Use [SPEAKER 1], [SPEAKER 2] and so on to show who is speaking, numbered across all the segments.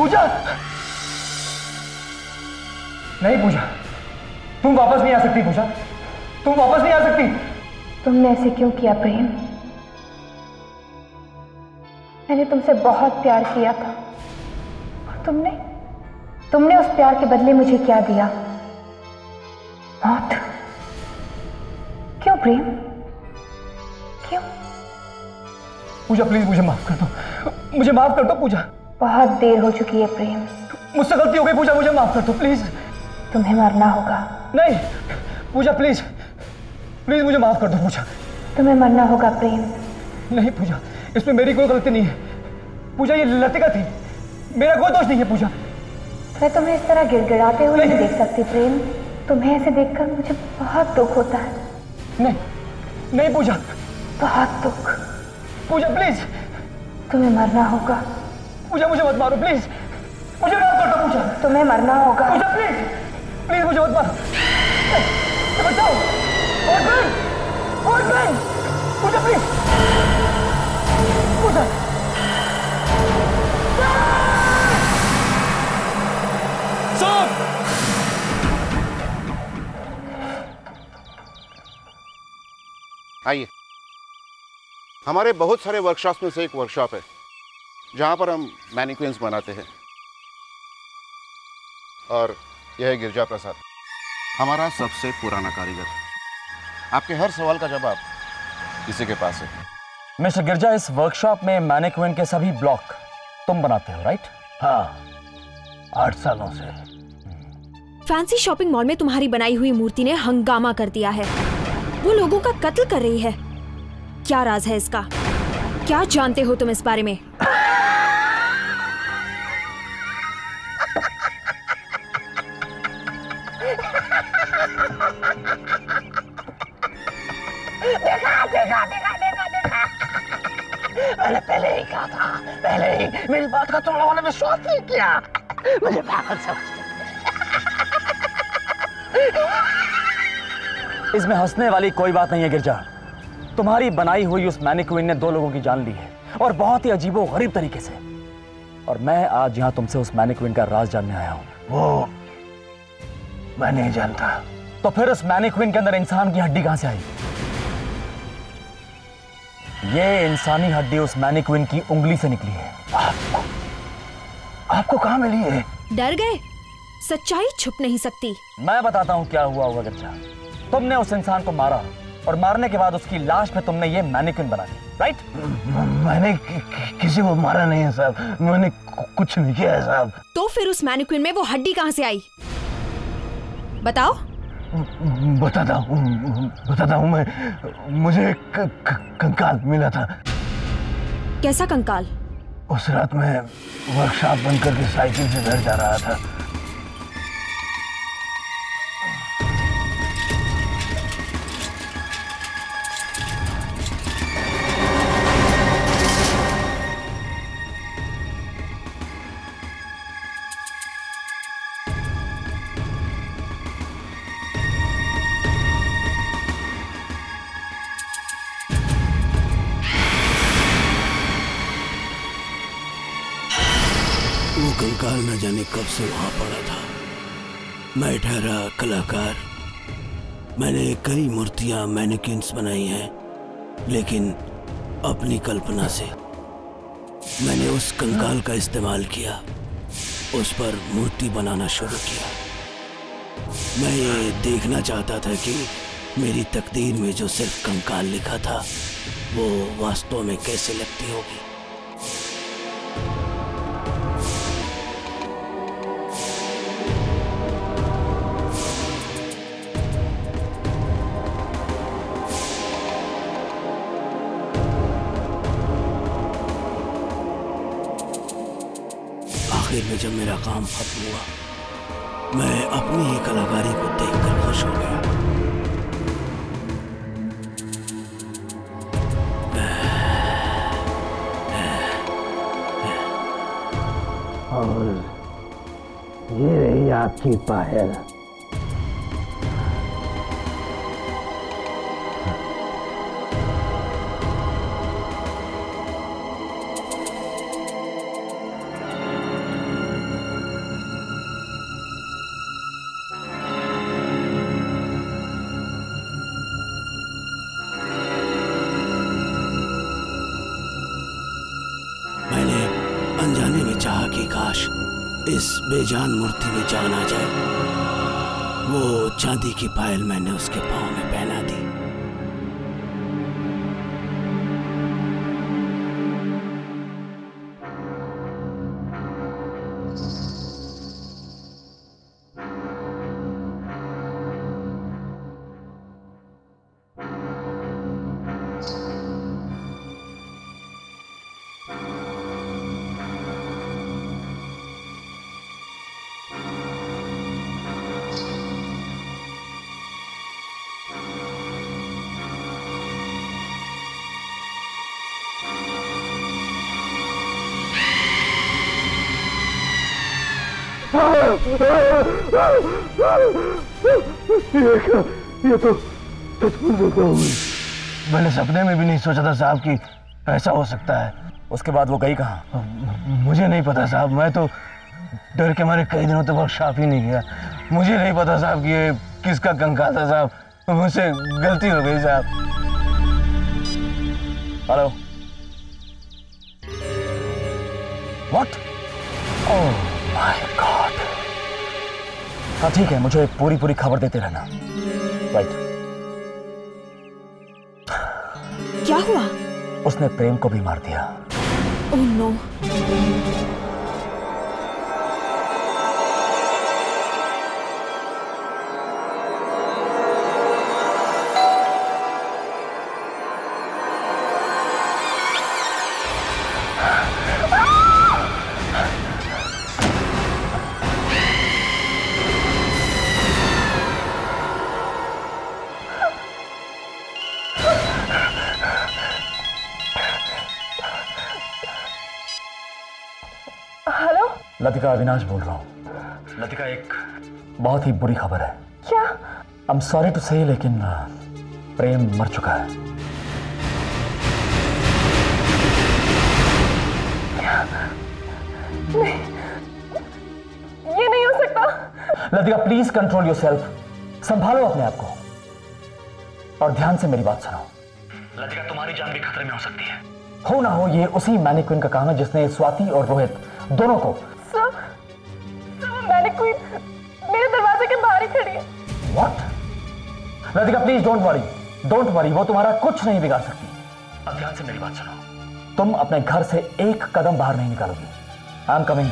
[SPEAKER 1] पूजा। नहीं पूजा। तुम वापस नहीं आ सकती पूजा। तुम वापस नहीं आ सकती।
[SPEAKER 2] तुमने ऐसे क्यों किया प्रेम? मैंने तुमसे बहुत प्यार किया था। और तुमने तुमने उस प्यार के बदले मुझे क्या दिया? मौत। क्यों प्रेम? क्यों?
[SPEAKER 1] पूजा प्लीज़ मुझे माफ़ कर दो। मुझे माफ़ कर दो पूजा।
[SPEAKER 2] बहुत देर हो चुकी है प्रेम।
[SPEAKER 1] मुझसे गलती हो गई पूजा मुझे माफ़ कर दो प्लीज़
[SPEAKER 2] तुम्हें मरना होगा।
[SPEAKER 1] नहीं पूजा प्लीज़ प्लीज़ मुझे माफ़ कर दो पूजा।
[SPEAKER 2] तुम्हें मरना होगा प्रेम।
[SPEAKER 1] नहीं पूजा इसमें मेरी कोई गलती नहीं है। पूजा ये लतिका थी। मेरा कोई दोष नहीं है पूजा।
[SPEAKER 2] मैं तुम्हें इस तरह गिड़गिड़ाते हुए नहीं देख सकती प्रेम। तुम्हें ऐसे देखकर मुझे बहुत दुख होता है।
[SPEAKER 1] नहीं नहीं पूजा।
[SPEAKER 2] बहुत दुख।
[SPEAKER 1] पूजा प्लीज़
[SPEAKER 2] तुम्हें मरना होगा।
[SPEAKER 1] पूजा मुझे मत मारो प्लीज़ मुझे माफ़ कर दो पूजा
[SPEAKER 2] तुम्हें मरना होगा।
[SPEAKER 1] पूजा प्लीज़ प्लीज़ मुझे मत मारो। बचाओ। और प्लीज़ और प्लीज़ पूजा प्लीज़ पूजा
[SPEAKER 3] आइए। हमारे बहुत सारे वर्कशॉप में से एक वर्कशॉप है। जहाँ पर हम मैनिक्विंस बनाते हैं। और यह है गिरजा प्रसाद। हमारा सबसे पुराना कारीगर। आपके हर सवाल का जवाब इसी के पास है।
[SPEAKER 4] मिस्टर गिरजा इस वर्कशॉप में मैनिक्विन के सभी ब्लॉक तुम बनाते हो राइट
[SPEAKER 5] हाँ आठ सालों से।
[SPEAKER 6] फैंसी शॉपिंग मॉल में तुम्हारी बनाई हुई मूर्ति ने हंगामा कर दिया है। वो लोगों का कत्ल कर रही है। क्या राज है इसका? क्या जानते हो तुम इस बारे में?
[SPEAKER 5] मेरी बात का तुम लोगों ने विश्वास नहीं किया? मुझे पागल समझते
[SPEAKER 4] इसमें हंसने वाली कोई बात नहीं है गिरजा। तुम्हारी बनाई हुई उस मैनिक्विन ने दो लोगों की जान ली है और बहुत ही अजीबो गरीब तरीके से। और मैं आज यहाँ तुमसे उस मैनिक्विन का राज जानने आया हूँ।
[SPEAKER 5] वो मैं नहीं जानता।
[SPEAKER 4] तो फिर उस मैनिक्विन के अंदर इंसान की हड्डी कहाँ से आई? ये इंसानी हड्डी उस मैनिक्विन की उंगली से निकली है।
[SPEAKER 5] आपको कहाँ मिली है?
[SPEAKER 6] डर गए? सच्चाई छुप नहीं सकती।
[SPEAKER 4] मैं बताता हूँ क्या हुआ होगा गिरजा। तुमने उस इंसान को मारा और मारने के बाद उसकी लाश पे तुमने ये मैनिक्विन बना दी राइट
[SPEAKER 5] मैंने कि, कि, किसी को मारा नहीं है साहब। मैंने कुछ नहीं किया है साहब।
[SPEAKER 6] तो फिर उस मैनिक्विन में वो हड्डी कहाँ से आई? बताओ।
[SPEAKER 5] बताता हूँ बताता हूँ मैं। मुझे कंकाल मिला था।
[SPEAKER 6] कैसा कंकाल?
[SPEAKER 5] उस रात मैं वर्कशॉप बंद करके साइकिल से घर जा रहा था।
[SPEAKER 7] वो न जाने कब से वहाँ पड़ा था। मैं ठहरा कलाकार। मैंने कई मूर्तियाँ मैनिक्विंस बनाई हैं, लेकिन अपनी कल्पना से। मैंने उस कंकाल का इस्तेमाल किया, उस पर मूर्ति बनाना शुरू किया। मैं ये देखना चाहता था कि मेरी तकदीर में जो सिर्फ़ कंकाल लिखा था, वो वास्तव में कैसे लगती होगी। जब मेरा काम खत्म हुआ, मैं अपनी ही कलाकारी को देखकर खुश हो गया।
[SPEAKER 5] और ये रही आपकी पायल।
[SPEAKER 7] बेजान मूर्ति में जान आ जाए। वो चांदी की पायल मैंने उसके पाँव में
[SPEAKER 5] ये तो मैंने सपने में भी नहीं सोचा था साहब कि ऐसा हो सकता है।
[SPEAKER 4] उसके बाद वो गई कहाँ?
[SPEAKER 5] मुझे नहीं पता साहब, मैं तो डर के मारे कई दिनों तक तो वर्कशॉप ही नहीं गया। मुझे नहीं पता साहब कि ये किसका कंका था साहब। मुझसे गलती हो गई साहब।
[SPEAKER 4] Hello. What oh my God हाँ ठीक है मुझे पूरी पूरी खबर देते रहना। राइट
[SPEAKER 6] क्या हुआ?
[SPEAKER 4] उसने प्रेम को भी मार दिया।
[SPEAKER 6] ओह नो
[SPEAKER 4] लतिका अविनाश बोल रहा हूँ। लतिका एक बहुत ही बुरी खबर है।
[SPEAKER 2] क्या?
[SPEAKER 4] आई एम सॉरी टू से लेकिन प्रेम मर चुका है।
[SPEAKER 2] नहीं, ये नहीं हो सकता।
[SPEAKER 4] Latika please control yourself संभालो अपने आप को। और ध्यान से मेरी बात सुनो। लतिका तुम्हारी जान भी खतरे में हो सकती है। हो ना हो ये उसी मैनिक्विन का काम है जिसने स्वाति और रोहित दोनों को Latika please don't worry don't worry वो तुम्हारा कुछ नहीं बिगाड़ सकती। अब ध्यान से मेरी बात सुनो। तुम अपने घर से एक कदम बाहर नहीं निकालोगी। आई एम कमिंग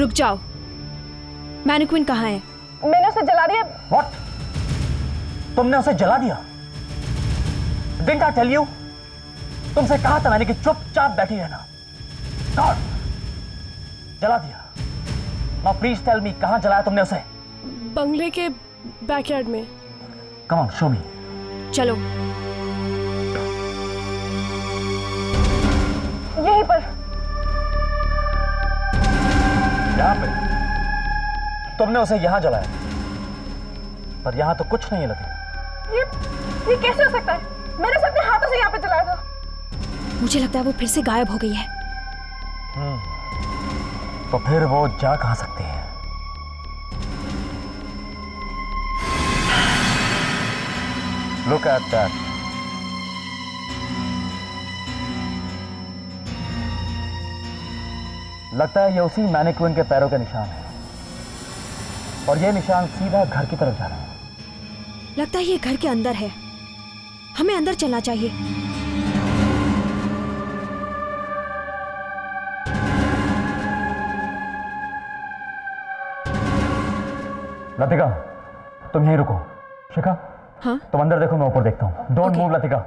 [SPEAKER 6] रुक जाओ। मैनिक्विन कहाँ है।
[SPEAKER 2] मैंने उसे जला दिया।
[SPEAKER 4] व्हाट तुमने उसे जला दिया? डिडंट आई टेल यू तुमसे कहा था मैंने कि चुपचाप बैठी रहना। गॉड जला दिया। नाउ प्लीज़ टेल मी कहाँ जलाया तुमने उसे?
[SPEAKER 8] बंगले के बैकयार्ड में।
[SPEAKER 4] कम ऑन शो मी
[SPEAKER 6] चलो।
[SPEAKER 2] यहीं पर।
[SPEAKER 4] यहाँ पे। तुमने उसे यहाँ जलाया। पर यहाँ तो कुछ नहीं लगे
[SPEAKER 2] ये ये कैसे हो सकता है? मैंने अपने हाथों से यहाँ पे जलाया था।
[SPEAKER 6] मुझे लगता है वो फिर से गायब हो गई है।
[SPEAKER 4] तो फिर वो जा कहाँ सकती है? लुक एट दैट लगता है ये उसी मैनिक्विन के पैरों के निशान है। और ये निशान सीधा घर की तरफ़ जा रहा है।
[SPEAKER 6] लगता है ये घर के अंदर है। हमें अंदर चलना चाहिए।
[SPEAKER 4] लतिका तुम यहीं रुको। शिखा
[SPEAKER 6] हाँ?
[SPEAKER 4] तुम अंदर देखो मैं ऊपर देखता हूँ। Don't move Latika.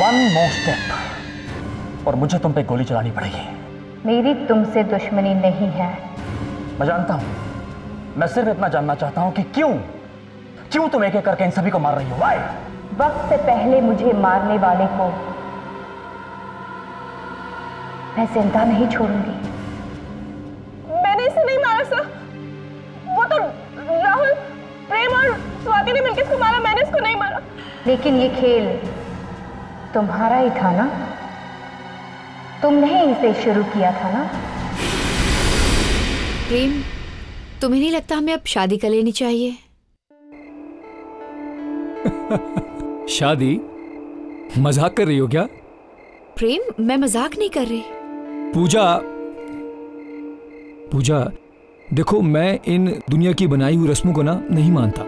[SPEAKER 4] One more step और मुझे तुम पे गोली चलानी पड़ेगी।
[SPEAKER 9] मेरी तुमसे दुश्मनी नहीं है।
[SPEAKER 4] मैं जानता हूँ। मैं सिर्फ़ इतना जानना चाहता हूँ कि क्यों? क्यों तुम एक एक करके इन सभी को मार रही हो? वाई
[SPEAKER 9] वक्त से पहले मुझे मारने वाले को मैं ज़िंदा नहीं छोड़ूँगी।
[SPEAKER 2] मैंने इसे नहीं मारा सर। वो तो राहुल प्रेम और स्वाति ने मिलकर इसको मारा मैंने इसको नहीं मारा।
[SPEAKER 9] लेकिन ये खेल तुम्हारा ही था ना? तुमने ही इसे शुरू किया था ना?
[SPEAKER 10] प्रेम तुम्हें नहीं लगता हमें अब शादी कर लेनी चाहिए?
[SPEAKER 11] शादी? मज़ाक कर रही हो क्या?
[SPEAKER 10] प्रेम मैं मज़ाक नहीं कर रही।
[SPEAKER 11] पूजा पूजा देखो मैं इन दुनिया की बनाई हुई रस्मों को ना नहीं मानता।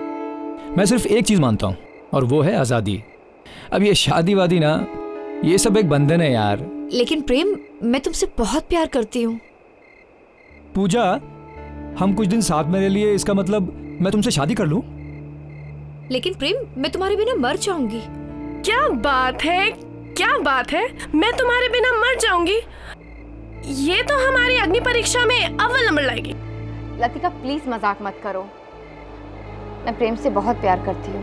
[SPEAKER 11] मैं सिर्फ़ एक चीज़ मानता हूँ और वो है आज़ादी। अब ये शादी वादी ना ये सब एक बंधन है यार।
[SPEAKER 10] लेकिन प्रेम मैं तुमसे बहुत प्यार करती हूँ।
[SPEAKER 11] पूजा हम कुछ दिन साथ में रह लिए इसका मतलब मैं तुमसे शादी कर लूँ?
[SPEAKER 10] लेकिन प्रेम मैं तुम्हारे बिना मर जाऊँगी।
[SPEAKER 8] क्या बात है? क्या बात है? मैं तुम्हारे बिना मर जाऊँगी? ये तो हमारी अग्नि परीक्षा में अव्वल नंबर लाएगी
[SPEAKER 9] लतिका प्लीज़ मज़ाक मत करो। मैं प्रेम से बहुत प्यार करती हूँ।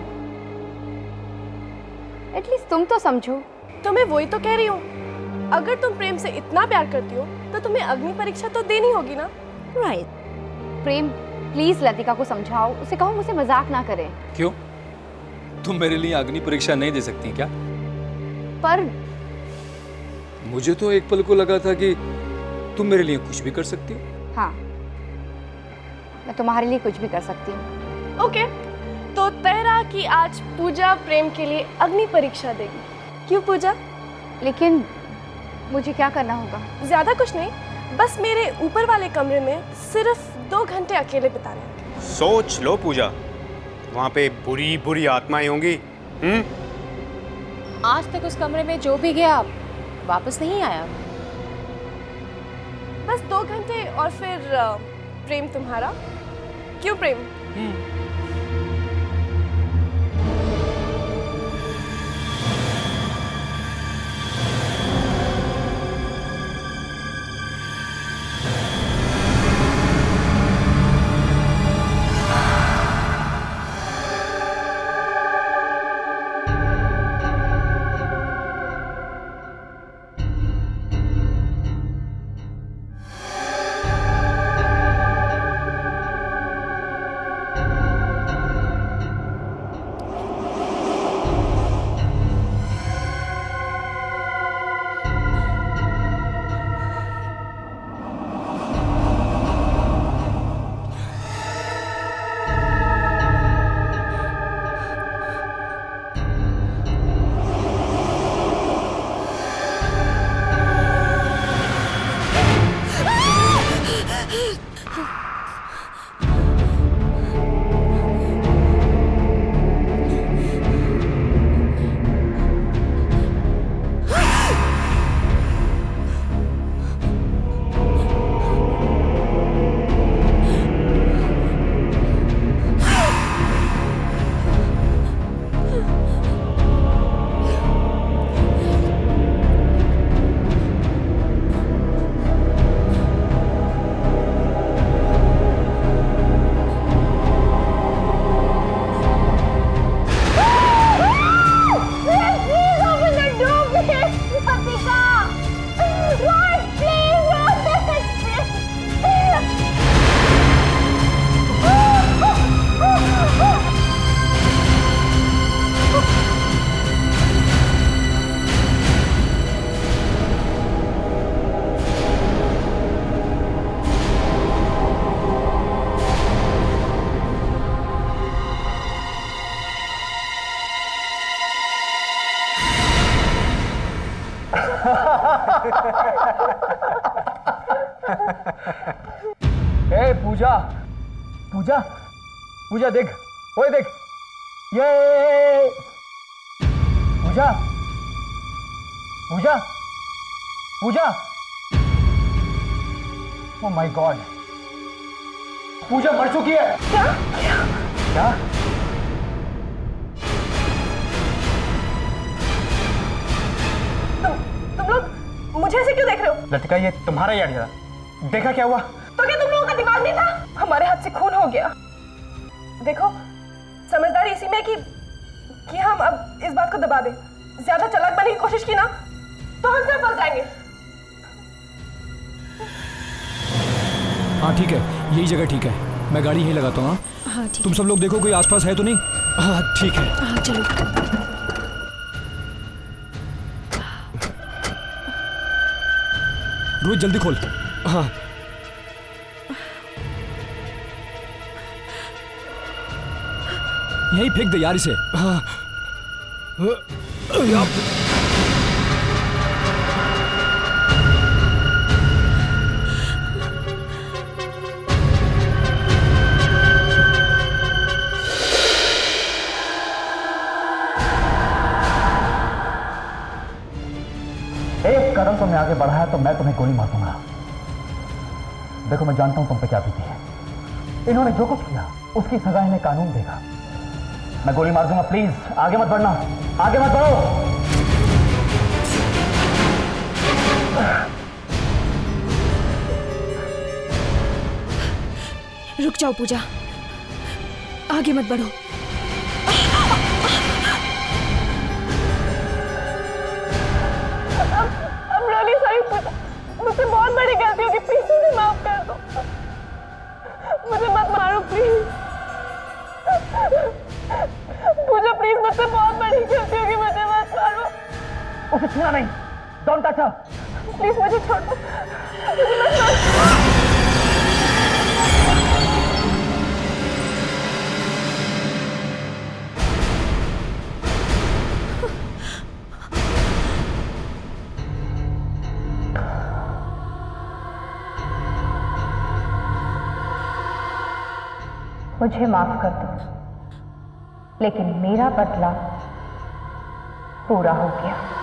[SPEAKER 9] एटलीस्ट तुम तो समझो।
[SPEAKER 8] तो मैं वही तो कह रही हूँ। अगर तुम प्रेम से इतना प्यार करती हो तो तुम्हें अग्नि परीक्षा तो देनी होगी ना?
[SPEAKER 10] राइट
[SPEAKER 9] प्रेम प्लीज़ लतिका को समझाओ। उसे कहो मुझे मज़ाक ना करे.
[SPEAKER 11] क्यों? तुम मेरे लिए अग्नि परीक्षा नहीं दे सकती क्या?
[SPEAKER 9] पर
[SPEAKER 11] मुझे तो एक पल को लगा था कि तुम मेरे लिए कुछ भी कर सकती हो।
[SPEAKER 9] हाँ मैं तुम्हारे लिए कुछ भी कर सकती हूँ।
[SPEAKER 8] ओके तो तय रहा कि आज पूजा प्रेम के लिए अग्नि परीक्षा देगी। क्यों पूजा?
[SPEAKER 9] लेकिन मुझे क्या करना होगा?
[SPEAKER 8] ज़्यादा कुछ नहीं बस मेरे ऊपर वाले कमरे में सिर्फ़ दो घंटे अकेले बिताने
[SPEAKER 12] सोच लो पूजा। वहाँ पे बुरी बुरी आत्माएँ होंगी। हम्म?
[SPEAKER 9] आज तक उस कमरे में जो भी गया वापस नहीं आया।
[SPEAKER 8] बस दो घंटे और फिर प्रेम तुम्हारा। क्यों प्रेम?
[SPEAKER 1] ए पूजा पूजा पूजा देख। ओए देख। ये पूजा पूजा पूजा ओ माय गॉड पूजा मर चुकी है।
[SPEAKER 8] क्या?
[SPEAKER 1] क्या?
[SPEAKER 8] तुम मुझे ऐसे क्यों देख रहे हो?
[SPEAKER 1] लतिका ये तुम्हारा ही आइडिया था देखा क्या हुआ?
[SPEAKER 8] तो क्या तुम लोगों का दिमाग नहीं था? हमारे हाथ से खून हो गया। देखो समझदारी इसी में कि कि हम अब इस बात को दबा दें। ज़्यादा चालाक बनने की कोशिश की ना तो हम सब फंस जाएँगे।
[SPEAKER 11] हाँ ठीक है। यही जगह ठीक है। मैं गाड़ी यहीं लगाता हूँ हाँ?
[SPEAKER 6] हाँ ठीक
[SPEAKER 11] तुम सब लोग देखो कोई आसपास है तो नहीं? हाँ ठीक है।
[SPEAKER 6] हाँ चलो।
[SPEAKER 11] रोहित जल्दी खोल। हाँ। यही फेंक दे यार इसे। हाँ।
[SPEAKER 4] तुमने आगे बढ़ाया तो मैं तुम्हें गोली मार दूँगा। देखो, मैं जानता हूँ तुम पे क्या बीती है। इन्होंने जो कुछ किया, उसकी सजा इन्हें कानून देगा। मैं गोली मार दूँगा प्लीज़ आगे मत बढ़ना। आगे मत बढ़ो।
[SPEAKER 6] रुक जाओ पूजा। आगे मत बढ़ो।
[SPEAKER 8] बड़ी गलती होगी प्लीज़ मुझे माफ़ कर दो। मुझे मत मारो प्लीज़ पूजा प्लीज़ मुझसे बहुत बड़ी गलती होगी मुझे मत मारो।
[SPEAKER 4] उसे छूना नहीं डोंट टच हर
[SPEAKER 8] प्लीज़ मुझे छोड़। दो मुझे मत मारो।
[SPEAKER 2] मुझे माफ़ कर दो। लेकिन मेरा बदला पूरा हो गया।